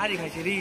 আরে খাইছে রে